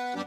Müzik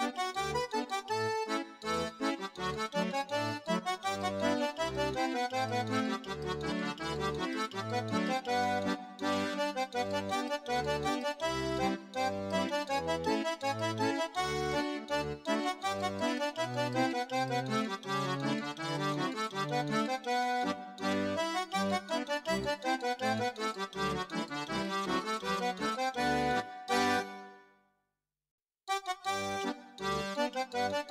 da da da